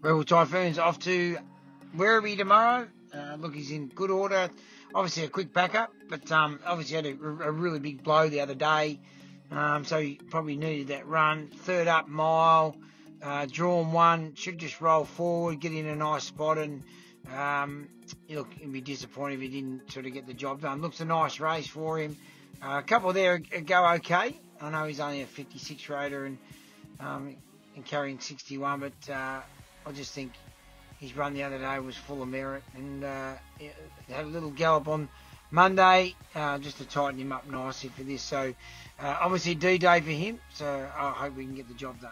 Rebel Typhoon's off to Werribee tomorrow. Uh, look, he's in good order. Obviously a quick backup, but um, obviously had a, a, really big blow the other day. Um, so he probably needed that run. Third up mile, uh, drawn one, should just roll forward, get in a nice spot, and um, he'll, he'll, be disappointed if he didn't sort of get the job done. Looks a nice race for him. Uh, a couple there go okay. I know he's only a 56 rater and, um, and carrying 61, but uh, I just think his run the other day was full of merit and uh, had a little gallop on Monday uh, just to tighten him up nicely for this. So uh, obviously D-Day for him, so I hope we can get the job done.